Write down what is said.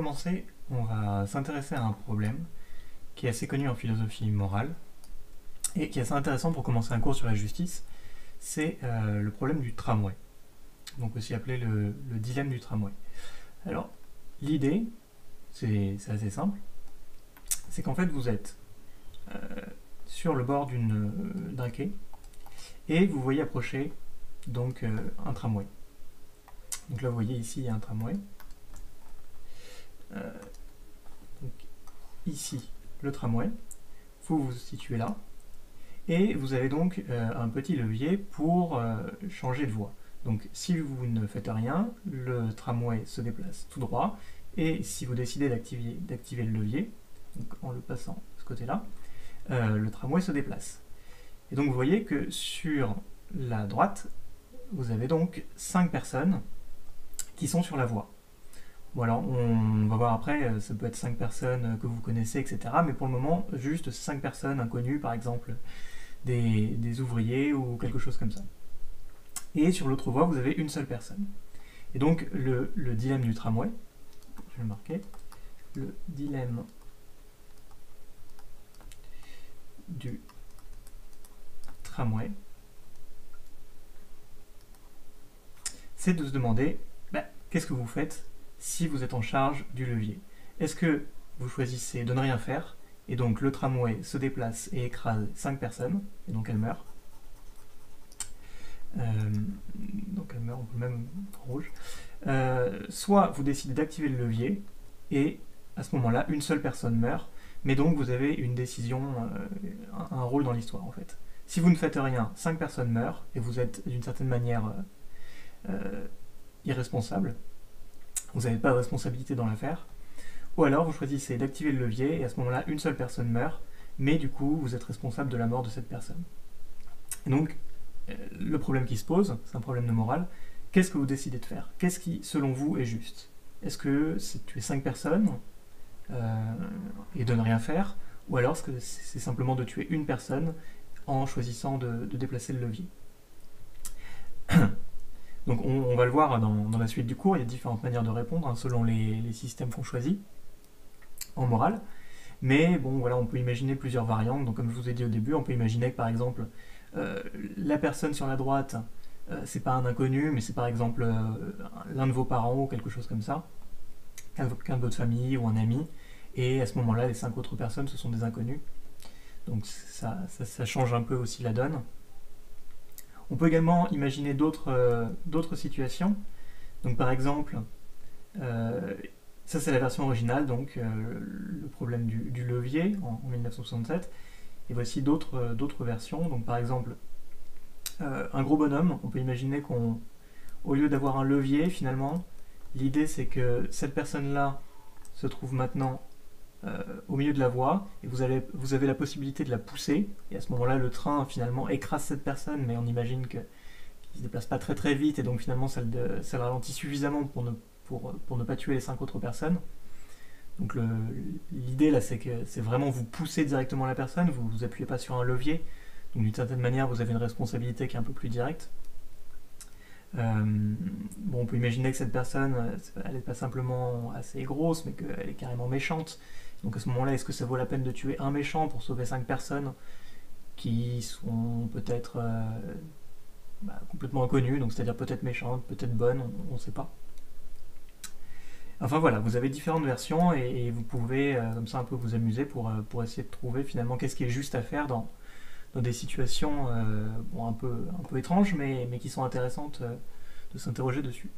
commencer, on va s'intéresser à un problème qui est assez connu en philosophie morale et qui est assez intéressant pour commencer un cours sur la justice. C'est euh, le problème du tramway, donc aussi appelé le, dilemme du tramway. Alors, l'idée, c'est assez simple, c'est qu'en fait vous êtes euh, sur le bord d'un quai et vous voyez approcher donc euh, un tramway. Donc là vous voyez ici il y a un tramway. Euh, ici, le tramway. Vous vous situez là. Et vous avez donc euh, un petit levier pour euh, changer de voie. Donc si vous ne faites rien, le tramway se déplace tout droit. Et si vous décidez d'activer le levier, en le passant de ce côté-là, le tramway se déplace. Et donc vous voyez que sur la droite, vous avez donc 5 personnes qui sont sur la voie. Bon alors, on va voir après, euh, ça peut être 5 personnes euh, que vous connaissez, etc. Mais pour le moment, juste 5 personnes inconnues, par exemple des, ouvriers ou quelque chose comme ça. Et sur l'autre voie, vous avez une seule personne. Et donc, le, dilemme du tramway, je vais le marquer, le dilemme du tramway, c'est de se demander, bah, qu'est-ce que vous faites si vous êtes en charge du levier. Est-ce que vous choisissez de ne rien faire, et donc le tramway se déplace et écrase 5 personnes, et donc elle meurt. Euh, donc elle meurt, même rouge. Euh, soit vous décidez d'activer le levier, et à ce moment-là, une seule personne meurt, mais donc vous avez une décision, euh, un, rôle dans l'histoire en fait. Si vous ne faites rien, 5 personnes meurent, et vous êtes d'une certaine manière irresponsable, vous n'avez pas de responsabilité dans l'affaire. Ou alors vous choisissez d'activer le levier et à ce moment-là, une seule personne meurt, mais du coup, vous êtes responsable de la mort de cette personne. donc, euh, le problème qui se pose, c'est un problème de morale, qu'est-ce que vous décidez de faire? Qu'est-ce qui, selon vous, est juste? Est-ce que c'est tuer cinq personnes euh, et de ne rien faire? Ou alors est-ce que c'est simplement de tuer une personne en choisissant de déplacer le levier? donc on, va le voir dans, la suite du cours, il y a différentes manières de répondre hein, selon les, systèmes qu'on choisit en morale. Mais bon, voilà, on peut imaginer plusieurs variantes. Donc comme je vous ai dit au début, on peut imaginer que par exemple, euh, la personne sur la droite, euh, c'est pas un inconnu, mais c'est par exemple euh, l'un de vos parents ou quelque chose comme ça, quelqu'un de votre famille ou un ami. Et à ce moment-là, les cinq autres personnes, ce sont des inconnus. Donc ça change un peu aussi la donne. On peut également imaginer d'autres euh, situations. Donc par exemple, euh, ça c'est la version originale, donc euh, le problème du, levier en, 1967. Et voici d'autres versions. Donc par exemple, un gros bonhomme, on peut imaginer qu'on, au lieu d'avoir un levier, finalement, l'idée c'est que cette personne-là se trouve maintenant au milieu de la voie et vous, allez, vous avez la possibilité de la pousser et à ce moment-là le train finalement écrase cette personne mais on imagine qu'il ne se déplace pas très très vite et donc finalement ça le, ralentit suffisamment pour ne, pour, pour ne pas tuer les cinq autres personnes. Donc l'idée là c'est que c'est vraiment vous pousser directement la personne, vous vous appuyez pas sur un levier, donc d'une certaine manière vous avez une responsabilité qui est un peu plus directe. Euh, peut imaginer que cette personne, elle n'est pas simplement assez grosse, mais qu'elle est carrément méchante. Donc à ce moment-là, est-ce que ça vaut la peine de tuer un méchant pour sauver cinq personnes qui sont peut-être euh, bah, complètement inconnues, donc c'est-à-dire peut-être méchantes, peut-être bonnes, on ne sait pas. Enfin voilà, vous avez différentes versions et, vous pouvez euh, comme ça un peu vous amuser pour, pour essayer de trouver finalement qu'est-ce qui est juste à faire dans, dans des situations un, peu, un peu étranges, mais, mais qui sont intéressantes de s'interroger dessus.